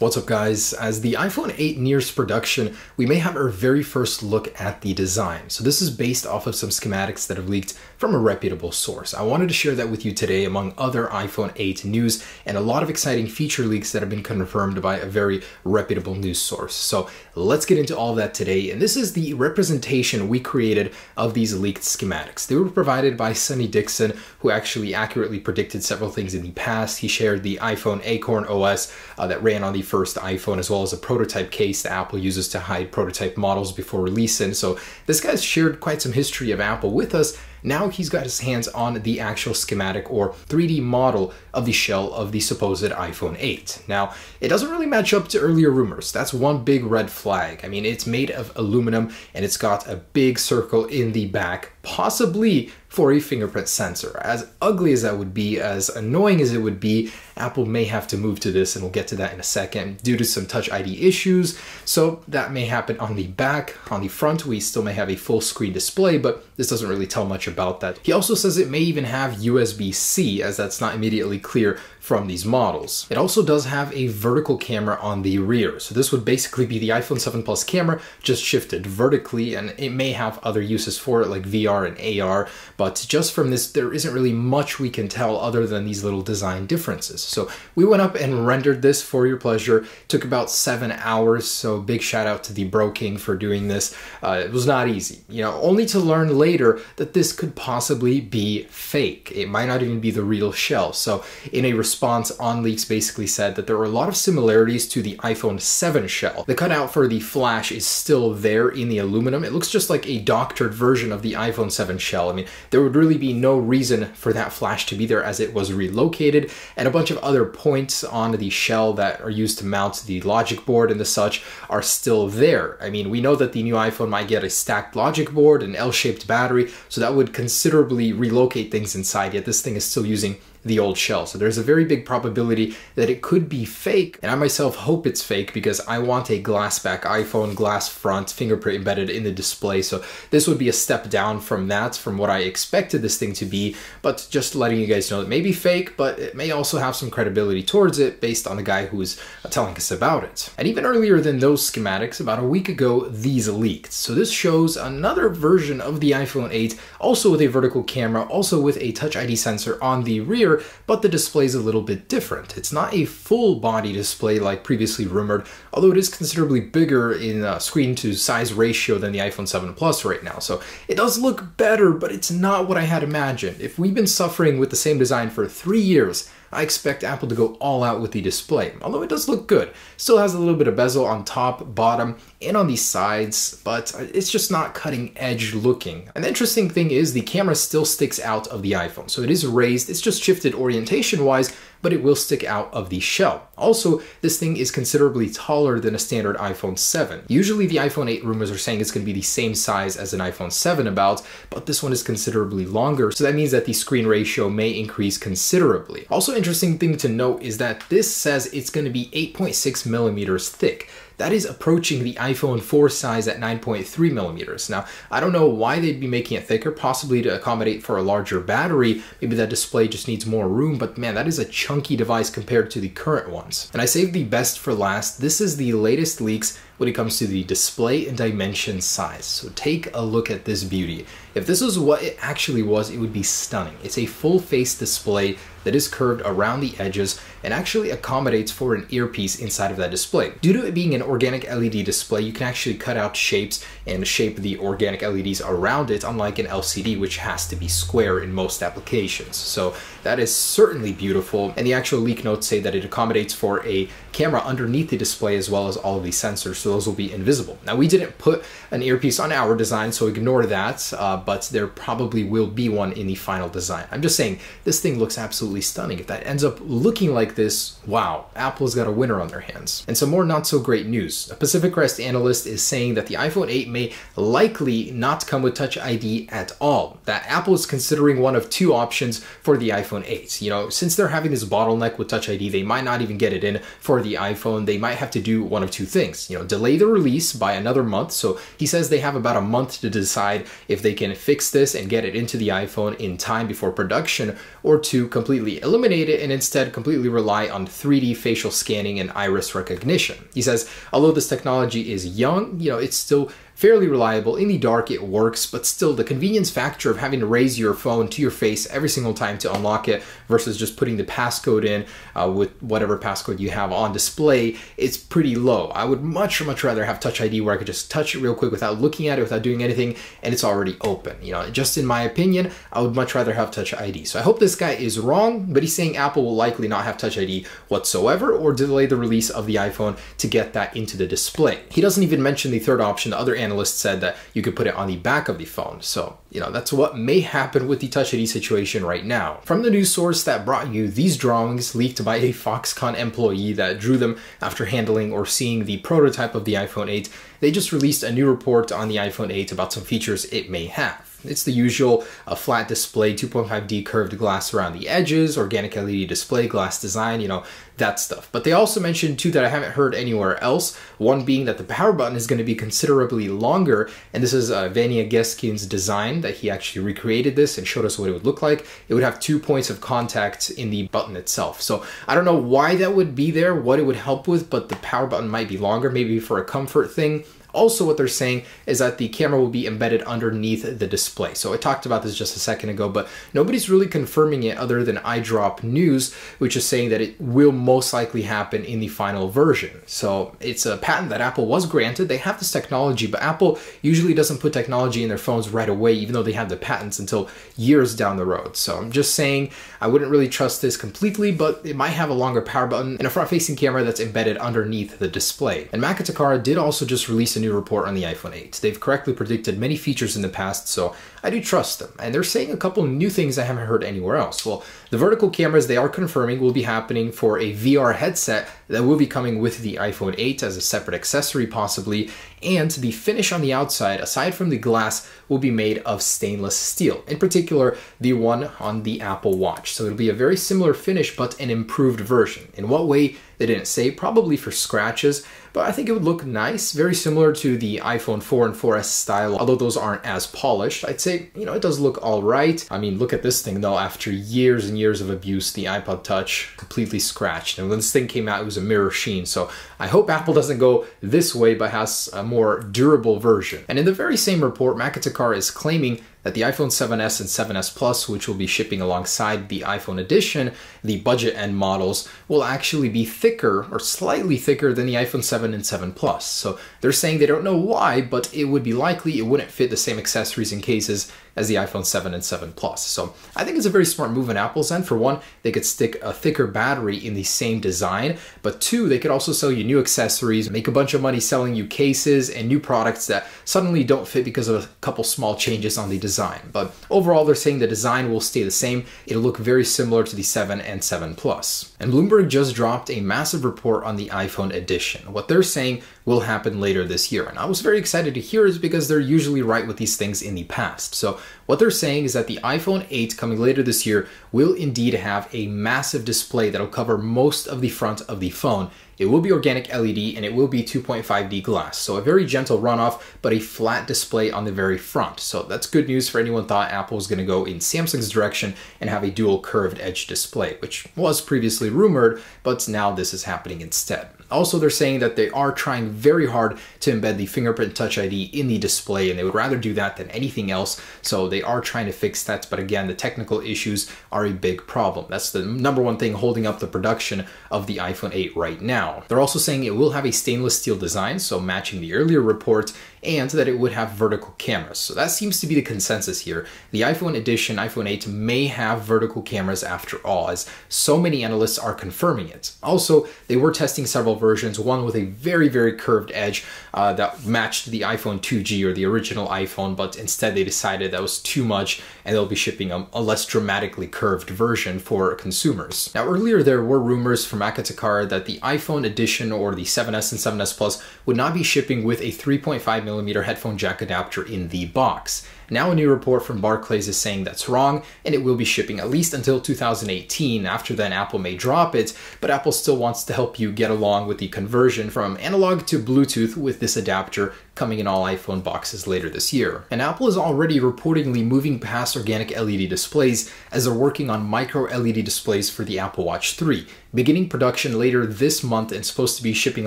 What's up guys? As the iPhone 8 nears production, we may have our very first look at the design. So this is based off of some schematics that have leaked from a reputable source. I wanted to share that with you today among other iPhone 8 news and a lot of exciting feature leaks that have been confirmed by a very reputable news source. So let's get into all that today. And this is the representation we created of these leaked schematics. They were provided by Sonny Dixon, who actually accurately predicted several things in the past. He shared the iPhone Acorn OS uh, that ran on the first iPhone, as well as a prototype case that Apple uses to hide prototype models before releasing. So this guy's shared quite some history of Apple with us, now he's got his hands on the actual schematic or 3D model of the shell of the supposed iPhone 8. Now, it doesn't really match up to earlier rumors. That's one big red flag. I mean, it's made of aluminum and it's got a big circle in the back, possibly for a fingerprint sensor. As ugly as that would be, as annoying as it would be, Apple may have to move to this, and we'll get to that in a second, due to some Touch ID issues. So that may happen on the back. On the front, we still may have a full screen display, but this doesn't really tell much about that. He also says it may even have USB-C, as that's not immediately clear from these models. It also does have a vertical camera on the rear. So this would basically be the iPhone 7 Plus camera just shifted vertically and it may have other uses for it like VR and AR, but just from this there isn't really much we can tell other than these little design differences. So we went up and rendered this for your pleasure. took about seven hours, so big shout out to the Bro King for doing this. Uh, it was not easy, you know, only to learn later that this could possibly be fake. It might not even be the real shell. So in a response, OnLeaks basically said that there were a lot of similarities to the iPhone 7 shell. The cutout for the flash is still there in the aluminum. It looks just like a doctored version of the iPhone 7 shell. I mean, there would really be no reason for that flash to be there as it was relocated, and a bunch of other points on the shell that are used to mount the logic board and the such are still there. I mean, we know that the new iPhone might get a stacked logic board, an L-shaped battery, so that would considerably relocate things inside, yet this thing is still using the old shell. So there's a very big probability that it could be fake. And I myself hope it's fake because I want a glass back iPhone, glass front, fingerprint embedded in the display. So this would be a step down from that, from what I expected this thing to be. But just letting you guys know it may be fake, but it may also have some credibility towards it based on the guy who is telling us about it. And even earlier than those schematics, about a week ago, these leaked. So this shows another version of the iPhone 8, also with a vertical camera, also with a Touch ID sensor on the rear but the display is a little bit different. It's not a full body display like previously rumored, although it is considerably bigger in uh, screen to size ratio than the iPhone 7 Plus right now. So it does look better, but it's not what I had imagined. If we've been suffering with the same design for three years, I expect Apple to go all out with the display, although it does look good. Still has a little bit of bezel on top, bottom, and on the sides, but it's just not cutting edge looking. An interesting thing is the camera still sticks out of the iPhone, so it is raised, it's just shifted orientation wise, but it will stick out of the shell. Also, this thing is considerably taller than a standard iPhone 7. Usually the iPhone 8 rumors are saying it's going to be the same size as an iPhone 7 about, but this one is considerably longer, so that means that the screen ratio may increase considerably. Also interesting thing to note is that this says it's going to be 8.6 millimeters thick that is approaching the iPhone 4 size at 9.3 millimeters. Now, I don't know why they'd be making it thicker, possibly to accommodate for a larger battery. Maybe that display just needs more room, but man, that is a chunky device compared to the current ones. And I saved the best for last. This is the latest leaks when it comes to the display and dimension size. So take a look at this beauty. If this was what it actually was, it would be stunning. It's a full face display that is curved around the edges and actually accommodates for an earpiece inside of that display. Due to it being an organic LED display, you can actually cut out shapes and shape the organic LEDs around it, unlike an LCD, which has to be square in most applications. So that is certainly beautiful. And the actual leak notes say that it accommodates for a camera underneath the display as well as all of these sensors, so those will be invisible. Now we didn't put an earpiece on our design, so ignore that, uh, but there probably will be one in the final design. I'm just saying, this thing looks absolutely stunning. If that ends up looking like this, wow, Apple's got a winner on their hands. And some more not so great news. A Pacific Crest analyst is saying that the iPhone 8 may likely not come with Touch ID at all, that Apple is considering one of two options for the iPhone 8. You know, since they're having this bottleneck with Touch ID, they might not even get it in for the iPhone. They might have to do one of two things, you know, delay the release by another month. So he says they have about a month to decide if they can fix this and get it into the iPhone in time before production or to completely eliminate it and instead completely rely on 3D facial scanning and iris recognition. He says, although this technology is young, you know, it's still fairly reliable. In the dark, it works, but still the convenience factor of having to raise your phone to your face every single time to unlock it versus just putting the passcode in uh, with whatever passcode you have on display, is pretty low. I would much, much rather have Touch ID where I could just touch it real quick without looking at it, without doing anything, and it's already open. You know, just in my opinion, I would much rather have Touch ID. So I hope this guy is wrong, but he's saying Apple will likely not have Touch ID whatsoever or delay the release of the iPhone to get that into the display. He doesn't even mention the third option, the other analyst said that you could put it on the back of the phone. So, you know, that's what may happen with the Touch ID situation right now. From the news source that brought you these drawings leaked by a Foxconn employee that drew them after handling or seeing the prototype of the iPhone 8, they just released a new report on the iPhone 8 about some features it may have. It's the usual a flat display, 2.5D curved glass around the edges, organic LED display, glass design, you know, that stuff. But they also mentioned two that I haven't heard anywhere else. One being that the power button is going to be considerably longer, and this is uh, Vania Geskin's design that he actually recreated this and showed us what it would look like. It would have two points of contact in the button itself. So I don't know why that would be there, what it would help with, but the power button might be longer, maybe for a comfort thing. Also, what they're saying is that the camera will be embedded underneath the display. So I talked about this just a second ago, but nobody's really confirming it other than iDrop News, which is saying that it will most likely happen in the final version. So it's a patent that Apple was granted. They have this technology, but Apple usually doesn't put technology in their phones right away, even though they have the patents until years down the road. So I'm just saying I wouldn't really trust this completely, but it might have a longer power button and a front-facing camera that's embedded underneath the display. And Macotakara did also just release a new report on the iPhone 8. They've correctly predicted many features in the past, so I do trust them. And they're saying a couple new things I haven't heard anywhere else. Well, the vertical cameras they are confirming will be happening for a VR headset that will be coming with the iPhone 8 as a separate accessory possibly, and the finish on the outside, aside from the glass, will be made of stainless steel, in particular the one on the Apple Watch. So it'll be a very similar finish, but an improved version. In what way? They didn't say, probably for scratches, but I think it would look nice, very similar to the iPhone 4 and 4S style, although those aren't as polished. I'd say, you know, it does look all right. I mean, look at this thing though, after years and years of abuse, the iPod Touch completely scratched. And when this thing came out, it was a mirror sheen. So I hope Apple doesn't go this way, but has a more durable version. And in the very same report, Macotakara is claiming that the iPhone 7s and 7s Plus, which will be shipping alongside the iPhone edition, the budget end models, will actually be thicker or slightly thicker than the iPhone 7 and 7 Plus. So they're saying they don't know why, but it would be likely it wouldn't fit the same accessories and cases as the iPhone 7 and 7 Plus. So I think it's a very smart move on Apple's end. For one, they could stick a thicker battery in the same design, but two, they could also sell you new accessories, make a bunch of money selling you cases and new products that suddenly don't fit because of a couple small changes on the design. But overall, they're saying the design will stay the same. It'll look very similar to the 7 and 7 Plus. And Bloomberg just dropped a massive report on the iPhone edition. What they're saying will happen later this year. And I was very excited to hear is because they're usually right with these things in the past. So what they're saying is that the iPhone 8 coming later this year will indeed have a massive display that'll cover most of the front of the phone. It will be organic LED and it will be 2.5D glass. So a very gentle runoff, but a flat display on the very front. So that's good news for anyone thought Apple was going to go in Samsung's direction and have a dual curved edge display, which was previously rumored, but now this is happening instead. Also, they're saying that they are trying very hard to embed the fingerprint touch ID in the display and they would rather do that than anything else. So they are trying to fix that. But again, the technical issues are a big problem. That's the number one thing holding up the production of the iPhone 8 right now. They're also saying it will have a stainless steel design, so matching the earlier report, and that it would have vertical cameras. So that seems to be the consensus here. The iPhone edition, iPhone 8, may have vertical cameras after all, as so many analysts are confirming it. Also, they were testing several versions, one with a very, very curved edge uh, that matched the iPhone 2G or the original iPhone, but instead they decided that was too much and they'll be shipping a, a less dramatically curved version for consumers. Now, earlier there were rumors from Macotakara that the iPhone edition or the 7S and 7S Plus would not be shipping with a 3.5 millimeter headphone jack adapter in the box. Now a new report from Barclays is saying that's wrong, and it will be shipping at least until 2018. After then, Apple may drop it, but Apple still wants to help you get along with the conversion from analog to Bluetooth with this adapter coming in all iPhone boxes later this year. And Apple is already reportedly moving past organic LED displays as they're working on micro LED displays for the Apple Watch 3, beginning production later this month and supposed to be shipping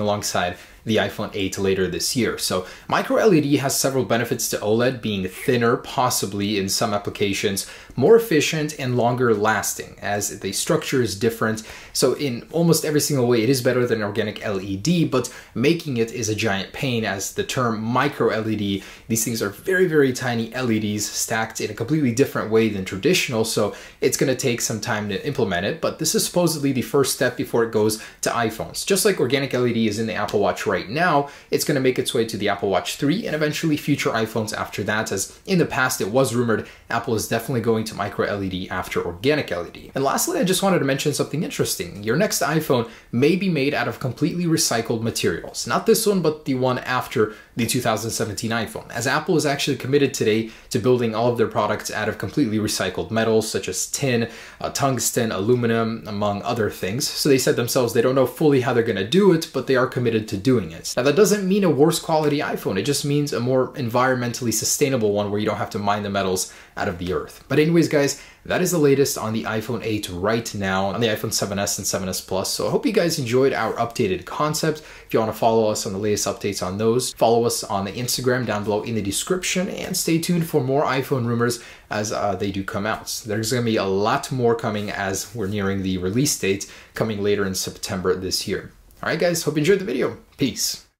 alongside the iPhone 8 later this year. So micro LED has several benefits to OLED, being thinner, possibly in some applications, more efficient and longer lasting as the structure is different. So in almost every single way, it is better than organic LED, but making it is a giant pain as the term micro LED, these things are very, very tiny LEDs stacked in a completely different way than traditional. So it's going to take some time to implement it, but this is supposedly the first step before it goes to iPhones. Just like organic LED is in the Apple Watch right now, it's going to make its way to the Apple Watch 3 and eventually future iPhones after that, as in the past it was rumored Apple is definitely going to micro LED after organic LED. And lastly, I just wanted to mention something interesting. Your next iPhone may be made out of completely recycled materials. Not this one, but the one after the 2017 iPhone, as Apple is actually committed today to building all of their products out of completely recycled metals such as tin, uh, tungsten, aluminum, among other things. So they said themselves they don't know fully how they're going to do it, but they are committed to doing it. Now that doesn't mean a worse quality iPhone, it just means a more environmentally sustainable one where you don't have to mine the metals out of the earth. But anyways guys, that is the latest on the iPhone 8 right now on the iPhone 7s and 7s Plus. So I hope you guys enjoyed our updated concept. If you want to follow us on the latest updates on those, follow us on the Instagram down below in the description and stay tuned for more iPhone rumors as uh, they do come out. There's going to be a lot more coming as we're nearing the release date coming later in September this year. All right, guys, hope you enjoyed the video. Peace.